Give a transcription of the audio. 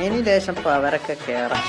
ഇനി ലേശം പവരൊക്കെ കയറാം